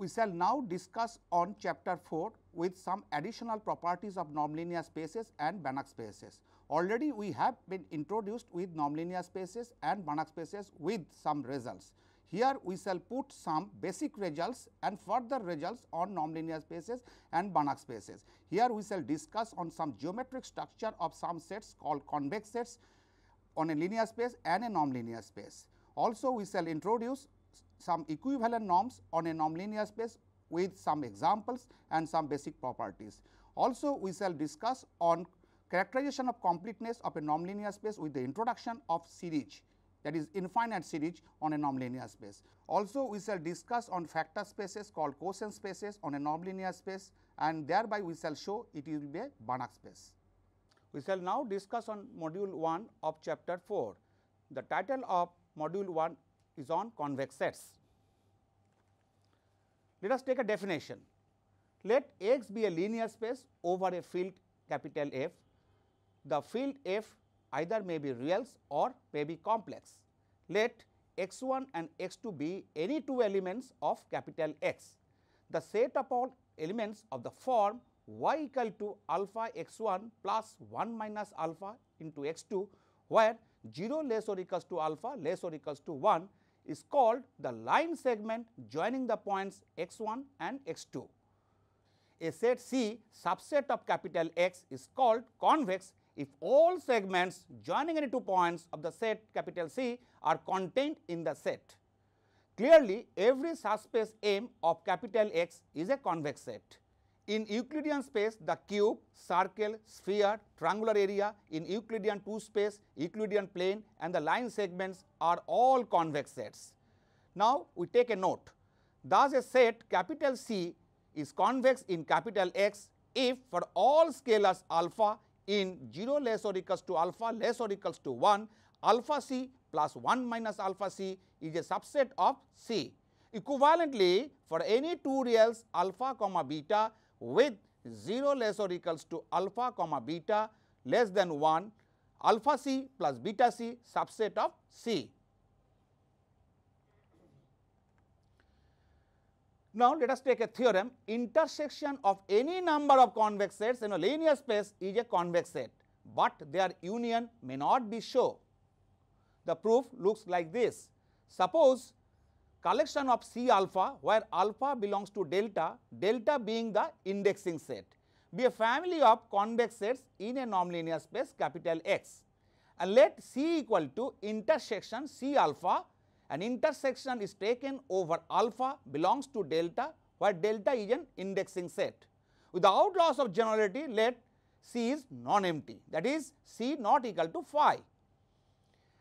We shall now discuss on chapter 4 with some additional properties of normed linear spaces and Banach spaces. Already we have been introduced with normed linear spaces and Banach spaces with some results. Here we shall put some basic results and further results on normed linear spaces and Banach spaces. Here we shall discuss on some geometric structure of some sets called convex sets on a linear space and a normed linear space. Also we shall introduce some equivalent norms on a normed linear space with some examples and some basic properties. Also we shall discuss on characterization of completeness of a normed linear space with the introduction of series that is infinite series on a normed linear space. Also we shall discuss on factor spaces called quotient spaces on a normed linear space and thereby we shall show it will be a Banach space. We shall now discuss on module 1 of chapter 4. The title of module 1 is on convex sets. Let us take a definition. Let X be a linear space over a field capital F. The field F either may be reals or may be complex. Let x 1 and x 2 be any two elements of capital X. The set of all elements of the form y equal to alpha x 1 plus 1 minus alpha into x 2 where 0 less or equals to alpha less or equals to 1 is called the line segment joining the points x 1 and x 2. A set C subset of capital X is called convex if all segments joining any two points of the set capital C are contained in the set. Clearly, every subspace M of capital X is a convex set. In Euclidean space, the cube, circle, sphere, triangular area, in Euclidean 2 space, Euclidean plane and the line segments are all convex sets. Now, we take a note. Thus, a set capital C is convex in capital X if for all scalars alpha in 0 less or equals to alpha less or equals to 1, alpha c plus 1 minus alpha c is a subset of C. Equivalently, for any two reals alpha comma beta with 0 less or equals to alpha comma beta less than 1 alpha c plus beta c subset of C. Now, let us take a theorem intersection of any number of convex sets in a linear space is a convex set, but their union may not be so. The proof looks like this. Suppose collection of C alpha where alpha belongs to delta, delta being the indexing set. Be a family of convex sets in a normed linear space capital X. And let C equal to intersection C alpha. An intersection is taken over alpha belongs to delta where delta is an indexing set. Without loss of generality let C is non-empty. That is C not equal to phi.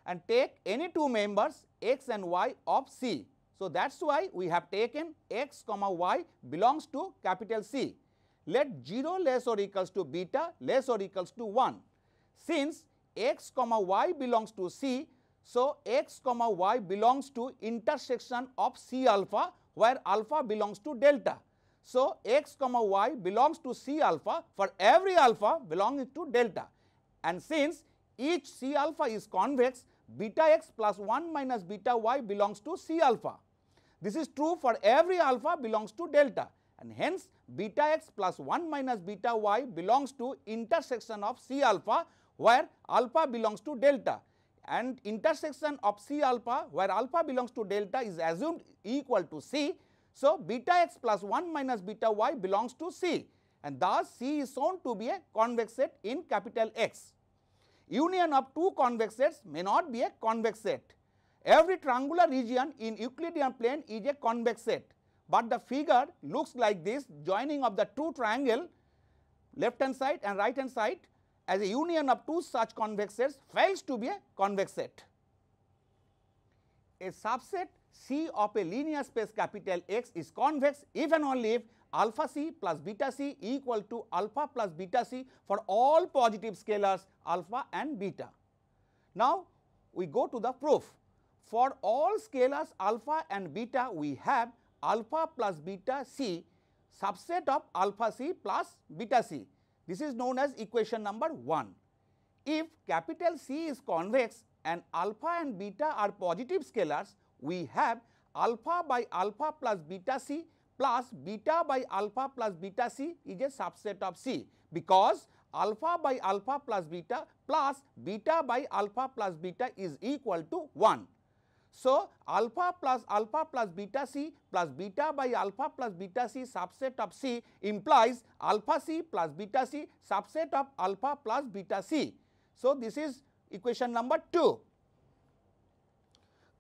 And take any two members x and y of C. So, that is why we have taken x comma y belongs to capital C. Let 0 less or equals to beta less or equals to 1. Since x comma y belongs to C, so, x comma y belongs to intersection of C alpha where alpha belongs to delta. So, x comma y belongs to C alpha for every alpha belonging to delta and since each C alpha is convex beta x plus 1 minus beta y belongs to C alpha. This is true for every alpha belongs to delta and hence beta x plus 1 minus beta y belongs to intersection of C alpha where alpha belongs to delta and intersection of C alpha where alpha belongs to delta is assumed equal to C. So, beta x plus 1 minus beta y belongs to C and thus C is shown to be a convex set in capital X. Union of two convex sets may not be a convex set. Every triangular region in Euclidean plane is a convex set, but the figure looks like this joining of the two triangle left hand side and right hand side as a union of two such convex sets fails to be a convex set. A subset C of a linear space capital X is convex if and only if alpha c plus beta c equal to alpha plus beta c for all positive scalars alpha and beta. Now, we go to the proof. For all scalars alpha and beta we have alpha plus beta c subset of alpha c plus beta c this is known as equation number 1. If capital C is convex and alpha and beta are positive scalars, we have alpha by alpha plus beta c plus beta by alpha plus beta c is a subset of C because alpha by alpha plus beta plus beta by alpha plus beta is equal to 1. So, alpha plus alpha plus beta c plus beta by alpha plus beta c subset of C implies alpha c plus beta c subset of alpha plus beta c. So, this is equation number 2.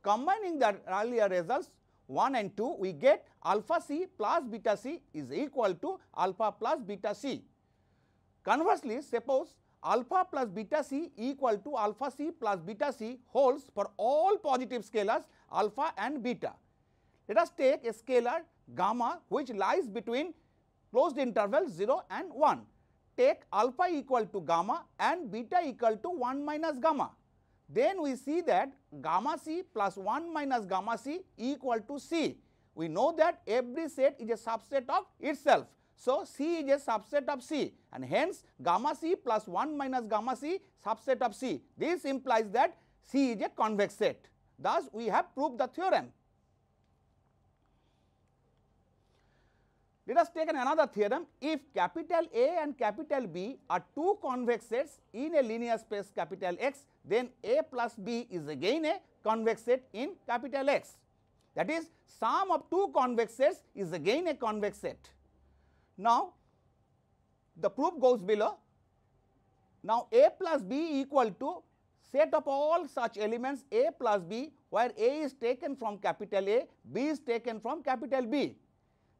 Combining the earlier results 1 and 2 we get alpha c plus beta c is equal to alpha plus beta c. Conversely, suppose alpha plus beta c equal to alpha c plus beta c holds for all positive scalars alpha and beta. Let us take a scalar gamma which lies between closed interval 0 and 1. Take alpha equal to gamma and beta equal to 1 minus gamma. Then we see that gamma c plus 1 minus gamma c equal to c. We know that every set is a subset of itself. So, C is a subset of C and hence gamma C plus 1 minus gamma C subset of C. This implies that C is a convex set. Thus, we have proved the theorem. Let us take another theorem. If capital A and capital B are two convex sets in a linear space capital X, then A plus B is again a convex set in capital X. That is, sum of two convex sets is again a convex set. Now, the proof goes below. Now, A plus B equal to set of all such elements A plus B where A is taken from capital A, B is taken from capital B.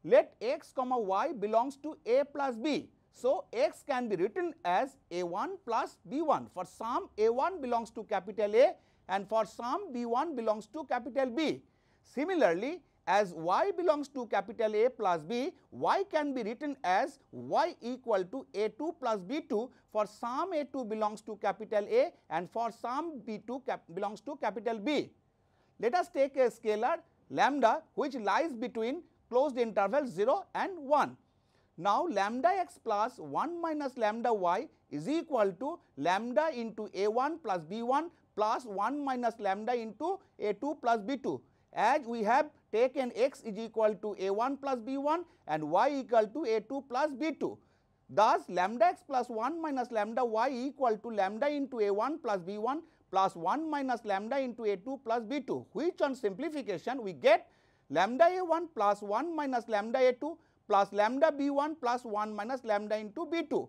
Let x comma y belongs to A plus B. So, x can be written as A1 plus B1 for some A1 belongs to capital A and for some B1 belongs to capital B. Similarly, as y belongs to capital A plus B, y can be written as y equal to A2 plus B2 for some A2 belongs to capital A and for some B2 belongs to capital B. Let us take a scalar lambda which lies between closed interval 0 and 1. Now, lambda x plus 1 minus lambda y is equal to lambda into A1 plus B1 plus 1 minus lambda into A2 plus B2 as we have taken x is equal to a1 plus b1 and y equal to a2 plus b2. Thus, lambda x plus 1 minus lambda y equal to lambda into a1 plus b1 plus 1 minus lambda into a2 plus b2 which on simplification we get lambda a1 plus 1 minus lambda a2 plus lambda b1 plus 1 minus lambda into b2.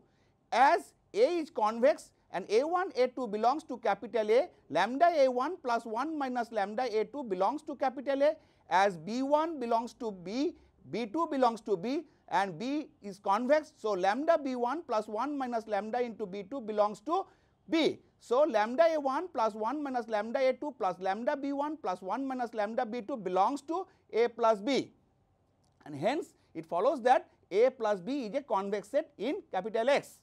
As A is convex and A1 A2 belongs to capital A, lambda A1 plus 1 minus lambda A2 belongs to capital A as B1 belongs to B, B2 belongs to B and B is convex. So, lambda B1 plus 1 minus lambda into B2 belongs to B. So, lambda A1 plus 1 minus lambda A2 plus lambda B1 plus 1 minus lambda B2 belongs to A plus B and hence it follows that A plus B is a convex set in capital X.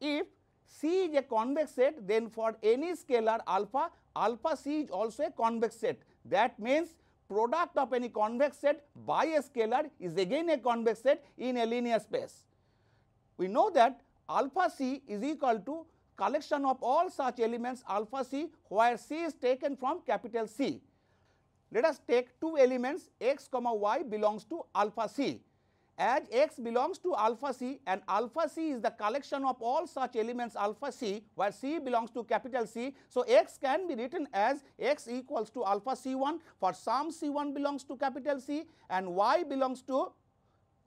If C is a convex set then for any scalar alpha, alpha C is also a convex set. That means product of any convex set by a scalar is again a convex set in a linear space. We know that alpha C is equal to collection of all such elements alpha C where C is taken from capital C. Let us take two elements x comma y belongs to alpha C as x belongs to alpha c and alpha c is the collection of all such elements alpha c where c belongs to capital C. So, x can be written as x equals to alpha c1 for some c1 belongs to capital C and y belongs to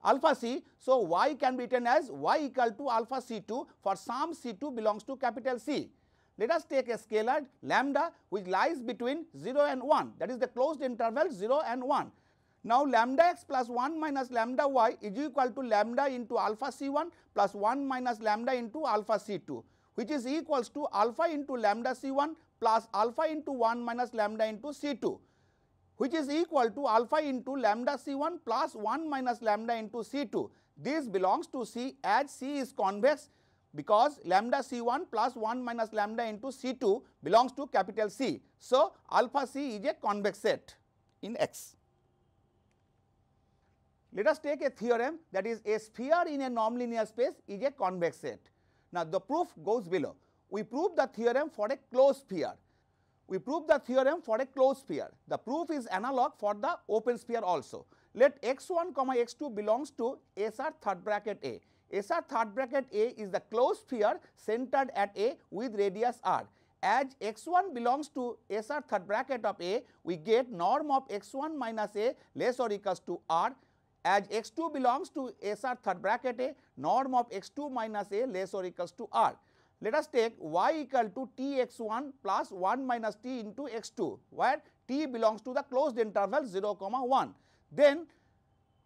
alpha c. So, y can be written as y equal to alpha c2 for some c2 belongs to capital C. Let us take a scalar lambda which lies between 0 and 1 that is the closed interval 0 and 1. Now, lambda x plus 1 minus lambda y is equal to lambda into alpha c1 plus 1 minus lambda into alpha c2 which is equals to alpha into lambda c1 plus alpha into 1 minus lambda into c2 which is equal to alpha into lambda c1 plus 1 minus lambda into c2. This belongs to C as C is convex because lambda c1 plus 1 minus lambda into c2 belongs to capital C. So, alpha c is a convex set in X. Let us take a theorem that is a sphere in a normed linear space is a convex set. Now, the proof goes below. We prove the theorem for a closed sphere. we prove the theorem for a closed sphere. The proof is analog for the open sphere also. Let x1 comma x2 belongs to SR third bracket A. SR third bracket A is the closed sphere centered at A with radius r. As x1 belongs to SR third bracket of A, we get norm of x1 minus A less or equals to r. As x2 belongs to SR third bracket A, norm of x2 minus A less or equals to r. Let us take y equal to t x1 plus 1 minus t into x2, where t belongs to the closed interval 0 comma 1. Then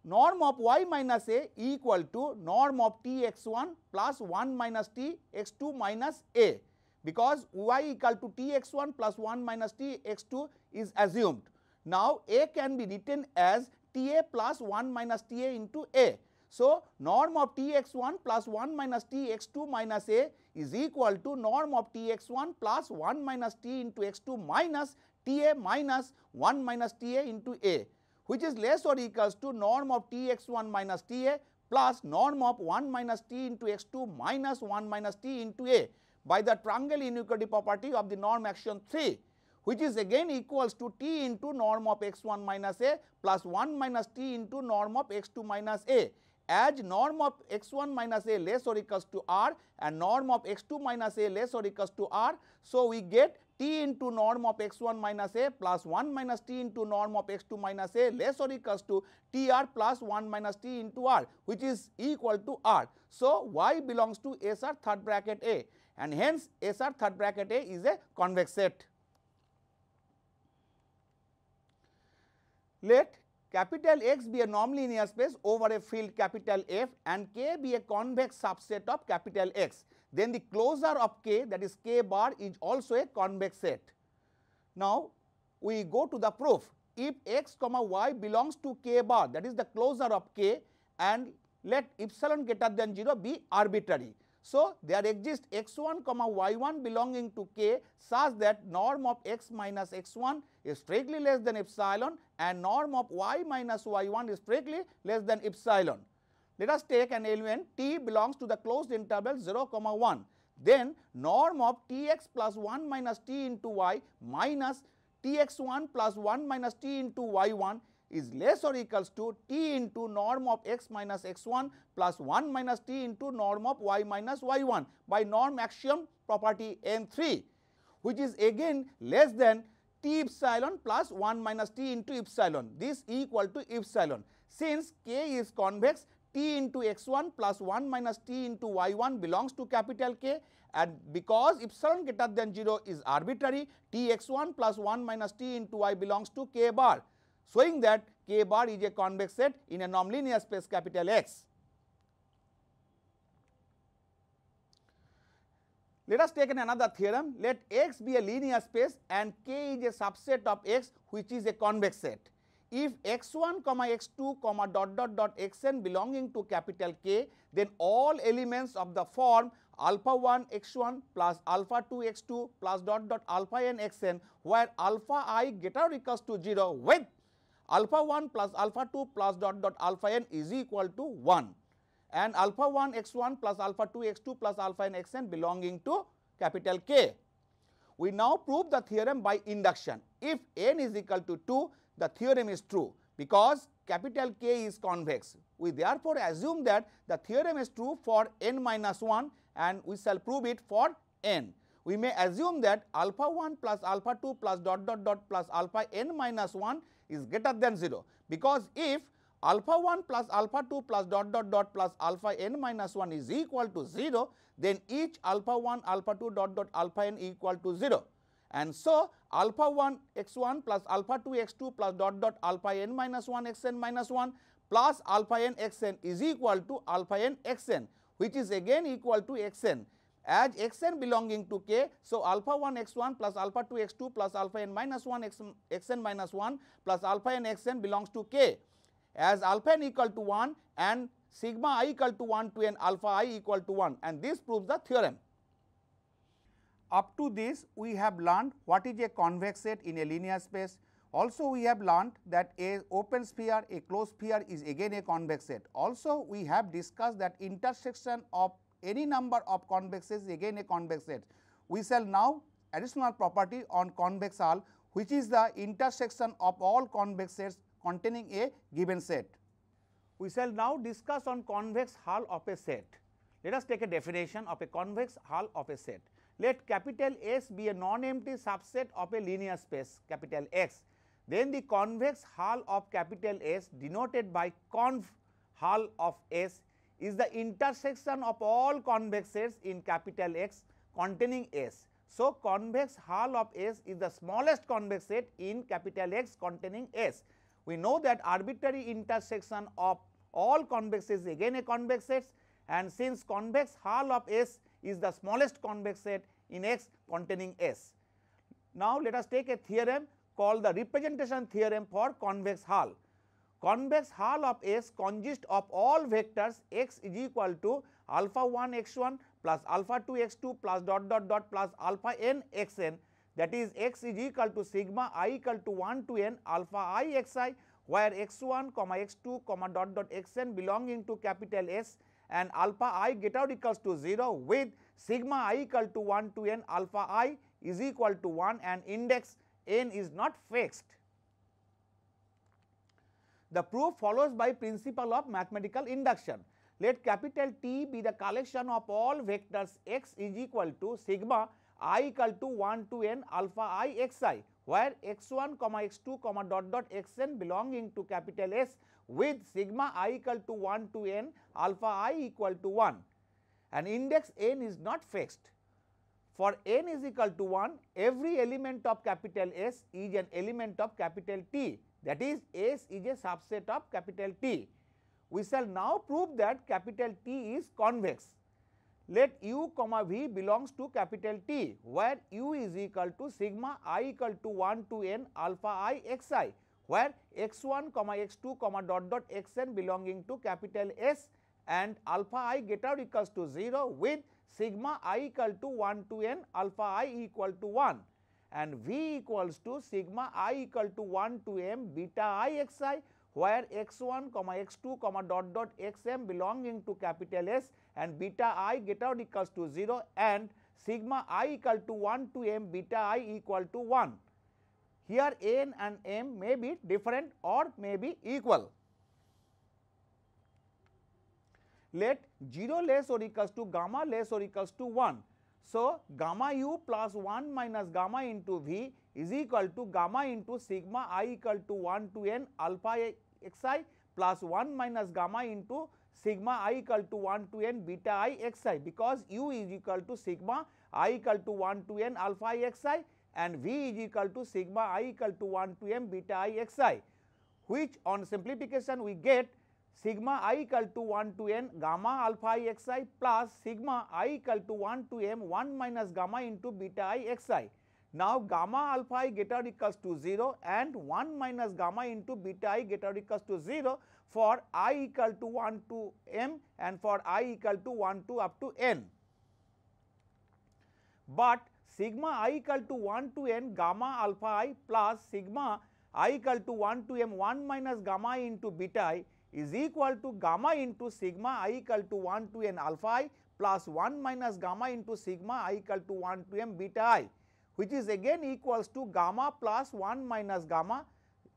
norm of y minus a equal to norm of t x1 plus 1 minus t x2 minus a because y equal to t x1 plus 1 minus t x2 is assumed. Now, a can be written as t a plus 1 minus t a into a. So, norm of t x1 plus 1 minus t x2 minus a is equal to norm of t x1 plus 1 minus t into x2 minus t a minus 1 minus t a into a which is less or equals to norm of t x1 minus t a plus norm of 1 minus t into x2 minus 1 minus t into a by the triangle inequality property of the norm axiom 3 which is again equals to t into norm of x1 minus a plus 1 minus t into norm of x2 minus a as norm of x1 minus a less or equals to r and norm of x2 minus a less or equals to r. So, we get t into norm of x1 minus a plus 1 minus t into norm of x2 minus a less or equals to tr plus 1 minus t into r which is equal to r. So, y belongs to SR third bracket A and hence SR third bracket A is a convex set. Let capital X be a normed linear space over a field capital F and K be a convex subset of capital X then the closure of K that is K bar is also a convex set. Now, we go to the proof if x comma y belongs to K bar that is the closure of K and let epsilon greater than 0 be arbitrary. So, there exists x1 comma y1 belonging to k such that norm of x minus x1 is strictly less than epsilon and norm of y minus y1 is strictly less than epsilon. Let us take an element t belongs to the closed interval 0 comma 1. Then norm of tx plus 1 minus t into y minus tx1 plus 1 minus t into y1 is less or equals to t into norm of x minus x1 plus 1 minus t into norm of y minus y1 by norm axiom property n3 which is again less than t epsilon plus 1 minus t into epsilon. This equal to epsilon. Since k is convex t into x1 plus 1 minus t into y1 belongs to capital K and because epsilon greater than 0 is arbitrary t x1 plus 1 minus t into y belongs to k bar showing that k bar is a convex set in a normed linear space capital X. Let us take another theorem let x be a linear space and k is a subset of x which is a convex set if x1 comma x2 comma dot dot dot xn belonging to capital K then all elements of the form alpha 1 x1 plus alpha 2 x2 plus dot dot alpha n xn where alpha i greater or equals to 0 with alpha 1 plus alpha 2 plus dot dot alpha n is equal to 1 and alpha 1 x1 plus alpha 2 x2 plus alpha n x n belonging to capital K. We now prove the theorem by induction. If n is equal to 2 the theorem is true because capital K is convex. We therefore assume that the theorem is true for n minus 1 and we shall prove it for n. We may assume that alpha 1 plus alpha 2 plus dot dot dot plus alpha n minus 1 is greater than 0 because if alpha 1 plus alpha 2 plus dot dot dot plus alpha n minus 1 is equal to 0 then each alpha 1 alpha 2 dot dot alpha n equal to 0 and so alpha 1 x 1 plus alpha 2 x 2 plus dot dot alpha n minus 1 x n minus 1 plus alpha n x n is equal to alpha n x n which is again equal to x n as x n belonging to k. So, alpha 1 x 1 plus alpha 2 x 2 plus alpha n minus 1 x, x n minus 1 plus alpha n x n belongs to k as alpha n equal to 1 and sigma i equal to 1 to n alpha i equal to 1 and this proves the theorem. Up to this we have learned what is a convex set in a linear space. Also we have learned that a open sphere, a closed sphere is again a convex set. Also we have discussed that intersection of any number of convexes again a convex set. We shall now additional property on convex hull which is the intersection of all convex sets containing a given set. We shall now discuss on convex hull of a set. Let us take a definition of a convex hull of a set. Let capital S be a non-empty subset of a linear space capital X. Then the convex hull of capital S denoted by conv hull of S is the intersection of all convex sets in capital X containing S. So, convex hull of S is the smallest convex set in capital X containing S. We know that arbitrary intersection of all convex is again a convex set and since convex hull of S is the smallest convex set in X containing S. Now, let us take a theorem called the representation theorem for convex hull. Convex hull of S consists of all vectors x is equal to alpha 1 x 1 plus alpha 2 x 2 plus dot dot dot plus alpha n x n that is x is equal to sigma i equal to 1 to n alpha i x i where x 1 comma x 2 comma dot dot x n belonging to capital S and alpha i get out equals to 0 with sigma i equal to 1 to n alpha i is equal to 1 and index n is not fixed. The proof follows by principle of mathematical induction. Let capital T be the collection of all vectors x is equal to sigma i equal to 1 to n alpha i x i where x 1 comma x 2 comma dot dot x n belonging to capital S with sigma i equal to 1 to n alpha i equal to 1 and index n is not fixed. For n is equal to 1 every element of capital S is an element of capital T that is S is a subset of capital T. We shall now prove that capital T is convex. Let u comma v belongs to capital T where u is equal to sigma i equal to 1 to n alpha i x i where x 1 comma x 2 comma dot dot x n belonging to capital S and alpha i get out equals to 0 with sigma i equal to 1 to n alpha i equal to 1 and v equals to sigma i equal to 1 to m beta i x i where x 1 comma x 2 comma dot dot x m belonging to capital S and beta i get out equals to 0 and sigma i equal to 1 to m beta i equal to 1. Here n and m may be different or may be equal. Let 0 less or equals to gamma less or equals to 1 so, gamma u plus 1 minus gamma into v is equal to gamma into sigma i equal to 1 to n alpha x i plus 1 minus gamma into sigma i equal to 1 to n beta i x i because u is equal to sigma i equal to 1 to n alpha xi and v is equal to sigma i equal to 1 to m beta i x i which on simplification we get sigma i equal to 1 to n gamma alpha i x i plus sigma i equal to 1 to m 1 minus gamma into beta i x i. Now, gamma alpha i get out equals to 0 and 1 minus gamma into beta i get out equals to 0 for i equal to 1 to m and for i equal to 1 to up to n. But sigma i equal to 1 to n gamma alpha i plus sigma i equal to 1 to m 1 minus gamma into beta i is equal to gamma into sigma i equal to 1 to n alpha i plus 1 minus gamma into sigma i equal to 1 to m beta i which is again equals to gamma plus 1 minus gamma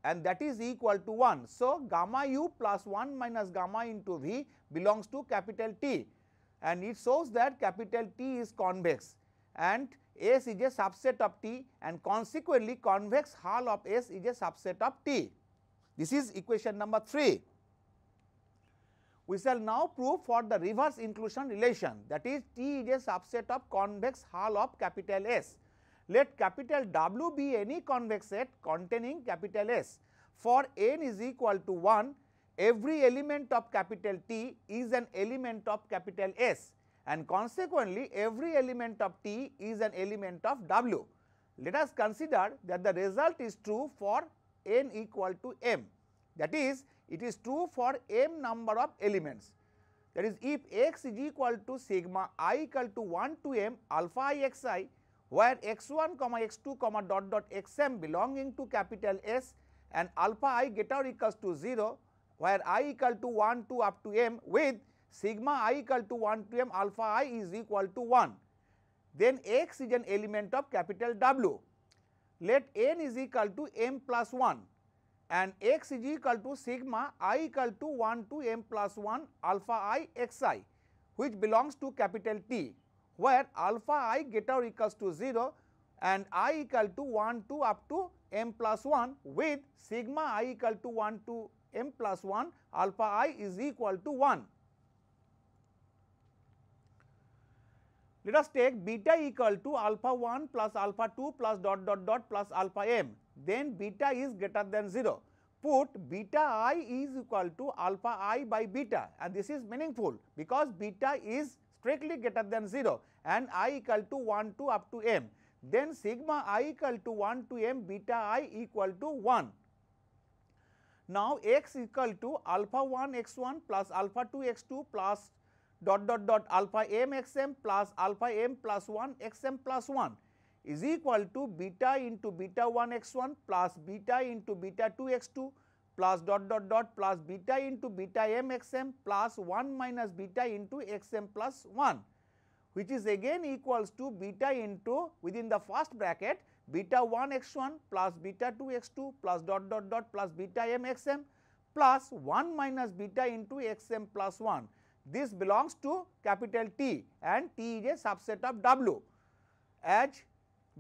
and that is equal to 1. So, gamma u plus 1 minus gamma into v belongs to capital T and it shows that capital T is convex and S is a subset of T and consequently convex hull of S is a subset of T. This is equation number 3. We shall now prove for the reverse inclusion relation that is T is a subset of convex hull of capital S. Let capital W be any convex set containing capital S. For n is equal to 1, every element of capital T is an element of capital S and consequently every element of T is an element of W. Let us consider that the result is true for n equal to m that is it is true for m number of elements. That is if x is equal to sigma i equal to 1 to m alpha i x i where x 1 comma x 2 comma dot dot x m belonging to capital S and alpha i get out equals to 0 where i equal to 1 to up to m with sigma i equal to 1 to m alpha i is equal to 1. then x is an element of capital W. Let n is equal to m plus 1 and x is equal to sigma i equal to 1 to m plus 1 alpha i x i which belongs to capital T where alpha i get greater equals to 0 and i equal to 1 to up to m plus 1 with sigma i equal to 1 to m plus 1 alpha i is equal to 1. Let us take beta equal to alpha 1 plus alpha 2 plus dot dot dot plus alpha m, then beta is greater than 0. Put beta i is equal to alpha i by beta and this is meaningful because beta is strictly greater than 0 and i equal to 1 to up to m. Then sigma i equal to 1 to m beta i equal to 1. Now x equal to alpha 1 x 1 plus alpha 2 x 2 plus dot dot dot alpha m x m plus alpha m plus 1 x m plus 1 is equal to beta into beta 1 x 1 plus beta into beta 2 x 2 plus dot dot dot plus beta into beta m x m plus 1 minus beta into x m plus 1 which is again equals to beta into within the first bracket beta 1 x 1 plus beta 2 x 2 plus dot dot dot plus beta m x m plus 1 minus beta into x m plus 1 this belongs to capital T and T is a subset of W as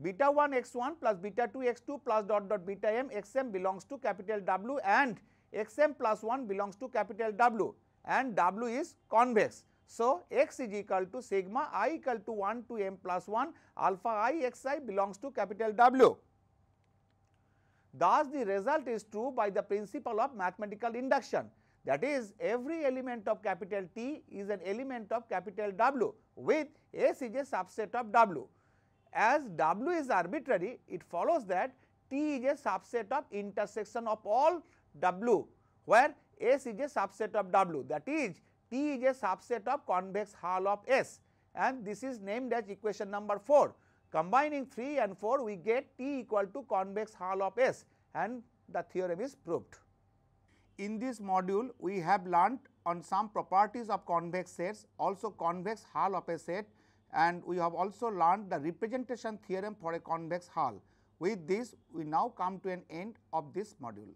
beta 1 x 1 plus beta 2 x 2 plus dot dot beta m x m belongs to capital W and x m plus 1 belongs to capital W and W is convex. So, x is equal to sigma i equal to 1 to m plus 1 alpha i x i belongs to capital W. Thus, the result is true by the principle of mathematical induction that is every element of capital T is an element of capital W with S is a subset of W. As W is arbitrary, it follows that T is a subset of intersection of all W where S is a subset of W that is T is a subset of convex hull of S and this is named as equation number 4. Combining 3 and 4 we get T equal to convex hull of S and the theorem is proved. In this module, we have learnt on some properties of convex sets, also convex hull of a set and we have also learnt the representation theorem for a convex hull. With this, we now come to an end of this module.